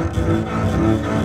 Música